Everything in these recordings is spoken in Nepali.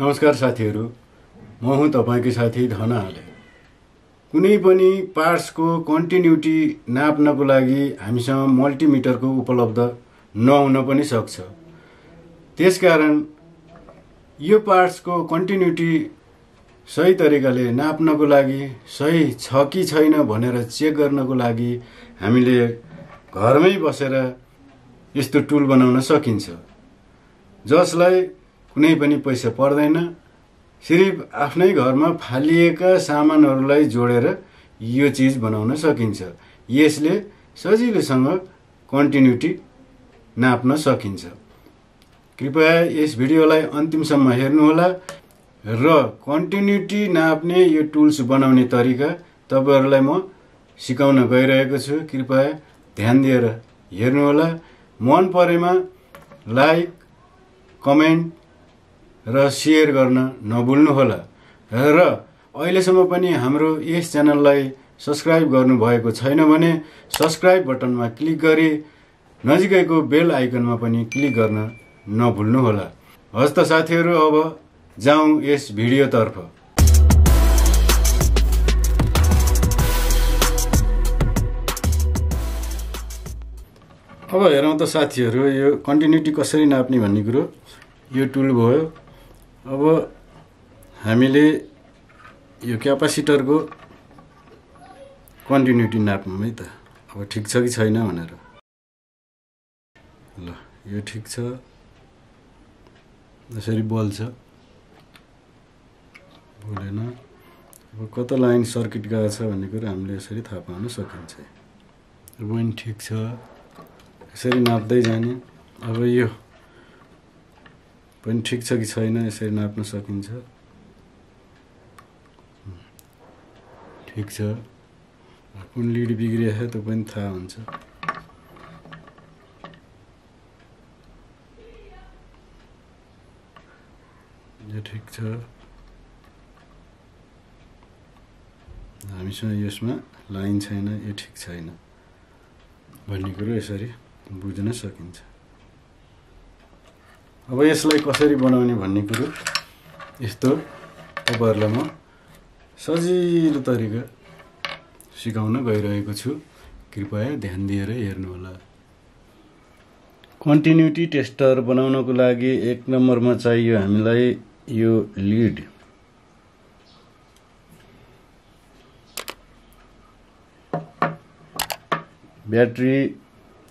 नमस्कार साथीहरू। म हुँ तपाईँकै साथी धन हाले। कुनै पनि पार्ट्सको कन्टिन्युटी नाप्नको लागि हामीसँग मल्टिमिटरको उपलब्ध नहुन पनि सक्छ। त्यसकारण यो पार्ट्सको कन्टिन्युटी सही तरिकाले नाप्नको लागि सही छ कि छैन भनेर चेक गर्नको लागि हामीले घरमै बसेर यस्तो टुल बनाउन सकिन्छ। जसलाई कुनै पनि पैसा पर्दैन। सिर्फ आफ्नै घरमा फालिएका सामानहरूलाई जोडेर यो चिज बनाउन सकिन्छ। यसले सजिलोसँग कन्टिन्युटी नाप्न सकिन्छ। कृपया यस भिडियोलाई अन्तिमसम्म हेर्नुहोला र कन्टिन्युटी नाप्ने यो टुल्स बनाउने तरिका तपाईँहरूलाई म सिकाउन गइरहेको छु। कृपया ध्यान दिएर हेर्नुहोला। मन परेमा लाइक कमेन्ट र सेयर गर्न नभुल्नुहोला। र अहिलेसम्म पनि हाम्रो यस च्यानललाई सब्सक्राइब गर्नुभएको छैन भने सब्सक्राइब बटनमा क्लिक गरी नजिकैको बेल आइकनमा पनि क्लिक गर्न नभुल्नुहोला। हस्त साथीहरू अब जाउँ यस भिडियोतर्फ। अब हेरौँ त साथीहरू यो कन्टिन्युटी कसरी नाप्ने भन्ने कुरो। यो टुल भयो। अब हामीले यो क्यापासिटरको कन्टिन्युटी नाप्नु है त। अब ठिक छ कि छैन भनेर। ल यो ठिक छ। यसरी बल्छ। बोलेन। अब कता लाइन सर्किट गएको छ भन्ने कुरो हामीले यसरी थाहा पाउन सकिन्छ। पनि ठिक छ। यसरी नाप्दै जाने। अब यो पनि ठिक छ कि छैन यसरी नाप्न सकिन्छ? ठिक छ। कुन लिड बिग्रिएको छ त्यो पनि थाहा हुन्छ। यो ठिक छ। हामीसँग यसमा लाइन छैन यो ठिक छैन। भन्ने कुरो यसरी बुझ्न सकिन्छ। अब यसलाई कसरी बनाउने भन्ने कुरो यस्तो तपाईँहरूलाई म सजिलो तरिका सिकाउन गइरहेको छु। कृपया ध्यान दिएर हेर्नुहोला। कन्टिन्युटी टेस्टर बनाउनको लागि एक नम्बरमा चाहियो हामीलाई यो लिड ब्याट्री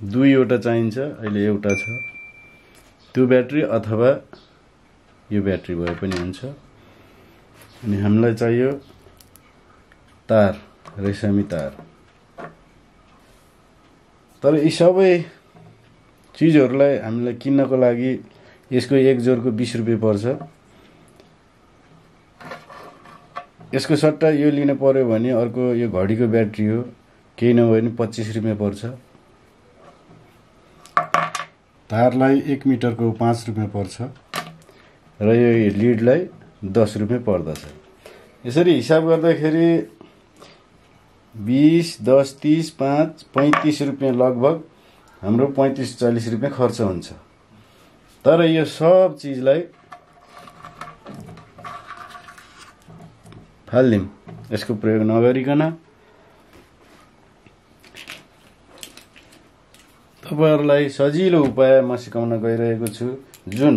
दुईवटा चाहिन्छ अहिले एउटा छ। त्यो ब्याट्री अथवा यो ब्याट्री भए पनि हुन्छ। अनि हामीलाई चाहियो तार रेशमी तार। तर यी सबै चिजहरूलाई हामीलाई किन्नको लागि यसको एक जोरको बिस रुपियाँ पर्छ। यसको सट्टा यो लिनु पऱ्यो भने अर्को यो घडीको ब्याट्री हो। केही नभए पनि पच्चिस रुपियाँ पर्छ। तारलाई एक मिटरको पाँच रुपियाँ पर्छ र यो लिडलाई दस रुपियाँ पर्दछ। यसरी हिसाब गर्दाखेरि बिस दस तिस पाँच पैँतिस रुपियाँ लगभग हाम्रो पैँतिस चालिस रुपियाँ खर्च हुन्छ। तर यो सब चिजलाई फालिदिउँ। यसको प्रयोग नगरिकन तपाईँहरूलाई सजिलो उपाय म सिकाउन गइरहेको छु। जुन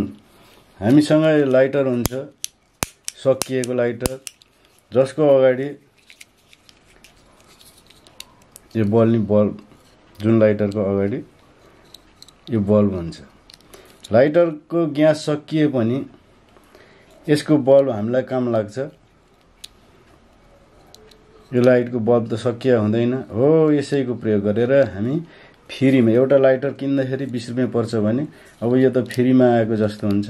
हामीसँग लाइटर हुन्छ सकिएको लाइटर जसको अगाडि यो बल्ने बल्ब जुन लाइटरको अगाडि यो बल्ब हुन्छ। लाइटरको ग्यास सकिए पनि यसको बल्ब हामीलाई काम लाग्छ। यो लाइटको बल्ब त सकिया हुँदैन। हो यसैको प्रयोग गरेर हामी फ्रीमा एउटा लाइटर किन्दाखेरि बिस रुपियाँ पर्छ भने अब यो त फ्रीमा आएको जस्तो हुन्छ।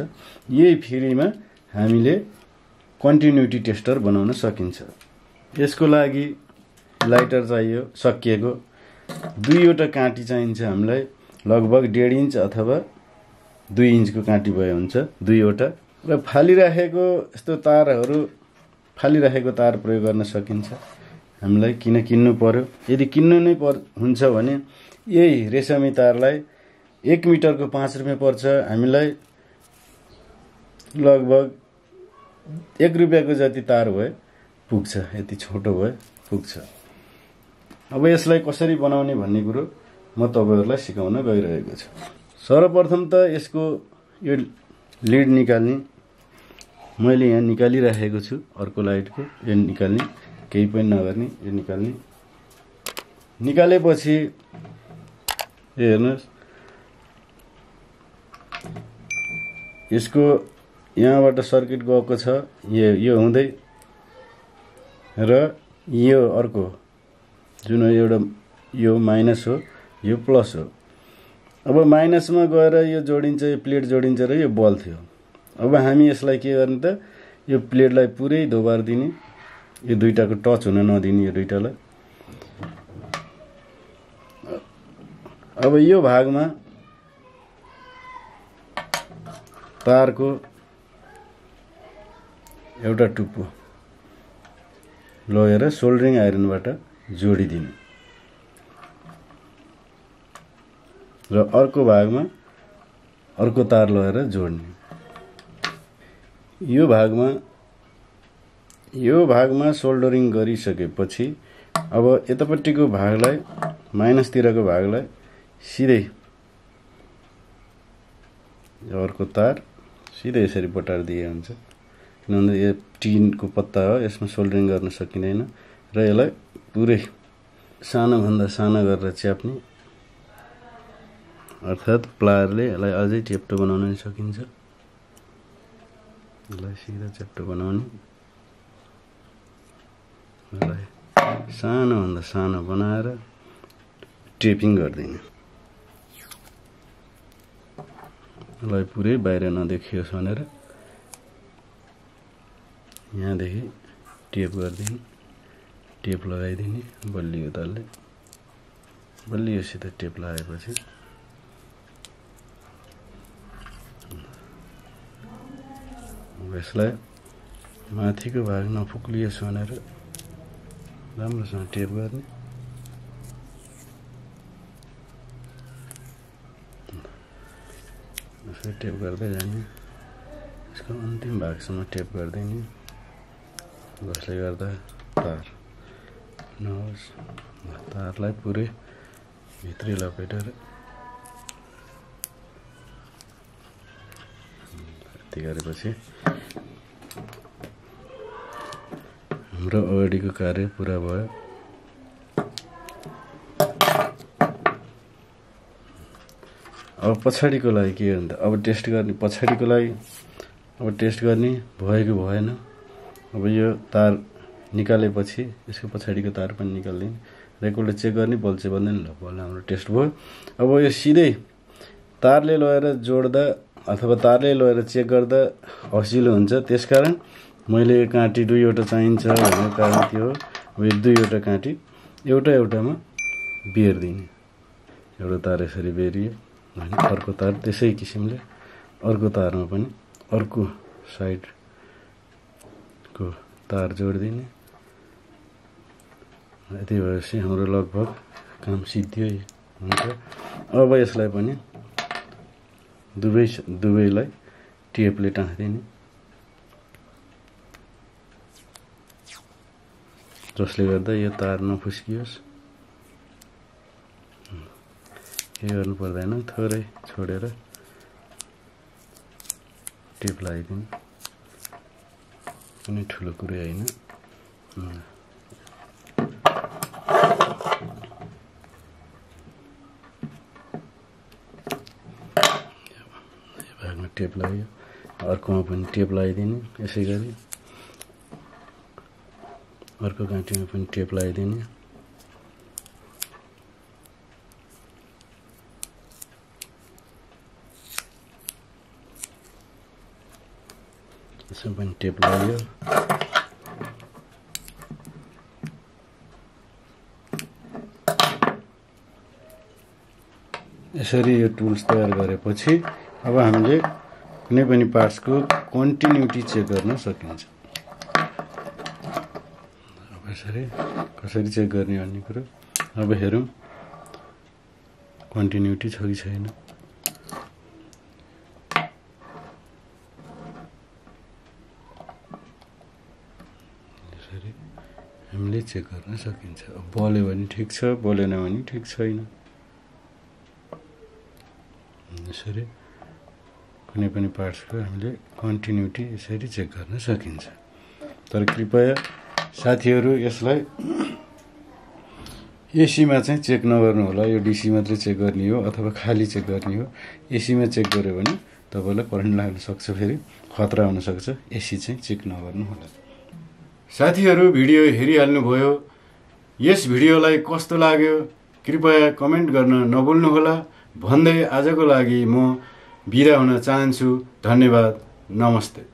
यही फ्रीमा हामीले कन्टिन्युटी टेस्टर बनाउन सकिन्छ। यसको लागि लाइटर चाहियो सकिएको। दुईवटा काँटी चाहिन्छ हामीलाई। लगभग डेढ इन्च अथवा दुई इन्चको काँटी भए हुन्छ दुईवटा। र फालिराखेको यस्तो तारहरू फालिराखेको तार प्रयोग गर्न सकिन्छ। हामीलाई किन किन्नु पर्यो? यदि किन्नु नै पर हुन्छ भने यही रेशमी तारलाई एक मिटरको पाँच रुपियाँ पर्छ। हामीलाई लगभग एक रुपियाँको जति तार भए पुग्छ यति छोटो भए पुग्छ। अब यसलाई कसरी बनाउने भन्ने कुरो म तपाईँहरूलाई सिकाउन गइरहेको छु। सर्वप्रथम त यसको यो लिड निकाल्ने मैले यहाँ निकालिराखेको छु अर्को लाइटको यो निकाल्ने। केही पनि नगर्ने यो निकाल्ने। निकालेपछि यो हेर्नुहोस्। यसको यहाँबाट सर्किट गएको छ यो यो हुँदै र यो अर्को जुन एउटा यो माइनस हो यो प्लस हो। अब माइनसमा गएर यो जोडिन्छ यो प्लेट जोडिन्छ र यो बल थियो। अब हामी यसलाई के गर्ने त यो प्लेटलाई पुरै धोबार दिने यो दुइटाको टच हुन नदिने यो दुइटालाई अब यो भागमा तारको एउटा टुप्पो लगेर सोल्डरिङ आइरनबाट जोडिदिने। र अर्को भागमा अर्को तार लगेर जोड्ने। यो भागमा यो भागमा सोल्डरिङ गरिसकेपछि अब यतापट्टिको भागलाई माइनसतिरको भागलाई सिधै अर्को तार सिधै यसरी बटार दिए हुन्छ। किनभने यो टिनको पत्ता हो यसमा सोल्डरिङ गर्न सकिँदैन र यसलाई पुरै सानोभन्दा सानो गरेर च्याप्ने। अर्थात् प्लायरले यसलाई अझै चेप्टो बनाउन सकिन्छ। यसलाई सिधा चेप्टो बनाउने। यसलाई सानोभन्दा सानो बनाएर टेपिङ गरिदिने। यसलाई पुरै बाहिर नदेखियोस् भनेर यहाँदेखि टेप गरिदिने टेप लगाइदिने बलियो तालले बलियोसित टेप लगाएपछि यसलाई माथिको भाग नफुक्लियोस् भनेर राम्रोसँग टेप गर्ने यसलाई टेप गर्दै जाने। यसको अन्तिम भागसम्म टेप गरिदिने जसले गर्दा तार नहोस् तारलाई पुरै भित्री लपेटेर। गरेपछि हाम्रो अगाडिको कार्य पुरा भयो अब पछाडिको लागि के भन्दा अब टेस्ट गर्ने पछाडिको लागि अब टेस्ट गर्ने भयो कि भएन। अब यो तार निकालेपछि यसको पछाडिको तार पनि निकालिदिने रेकर्डले चेक गर्ने बल चाहिँ बन्दैन ल बल हाम्रो टेस्ट भयो। अब यो सिधै तारले लगेर जोड्दा अथवा तारले लगेर चेक गर्दा हसिलो हुन्छ त्यसकारण मैले काँटी दुईवटा चाहिन्छ भन्ने कारण त्यो हो अब यो दुईवटा काँटी एउटा एउटामा बेरिदिने एउटा तार यसरी बेरियो भने अर्को तार त्यसै किसिमले अर्को तारमा पनि अर्को साइडको तार जोडिदिने। यति भएपछि हाम्रो लगभग काम सिद्धियो हुन्छ। अब यसलाई पनि दुवै दुवैलाई टेपले टाँसिदिने। जसले गर्दा यो तार नफुस्कियोस् के गर्नु पर्दैन थोरै छोडेर टेप लगाइदिनु कुनै ठुलो कुरै होइन भागमा टेप लगायो अर्कोमा पनि टेप लगाइदिने यसै गरी अर्को घाँटीमा पनि टेप लगाइदिने। यसमा पनि टेप लगायो यसरी यो टुल्स तयार गरेपछि अब हामीले कुनै पनि पार्ट्सको कन्टिन्युटी चेक गर्न सकिन्छ। कसरी? कसरी चेक गर्ने भन्ने कुरो? अब हेरौँ। कन्टिन्युटी छ कि छैन? यसरी हामीले चेक गर्न सकिन्छ। अब बोल्यो भने ठिक छ बोलेन भने ठिक छैन। यसरी कुनै पनि पार्ट्सको हामीले कन्टिन्युटी यसरी चेक गर्न सकिन्छ। तर कृपया साथीहरू यसलाई एसीमा चाहिँ चेक नगर्नु होला। यो डिसी मात्रै चेक गर्ने हो अथवा खाली चेक गर्ने हो। एसीमा चेक गऱ्यो भने तपाईँलाई करेन्ट लाग्न सक्छ फेरि। खतरा हुनसक्छ एसी चाहिँ चेक नगर्नु होला। साथीहरू भिडियो हेरिहाल्नुभयो। यस भिडियोलाई कस्तो लाग्यो? कृपया कमेन्ट गर्न नभुल्नुहोला। भन्दै आजको लागि म बिदा हुन चाहन्छु। धन्यवाद। नमस्ते।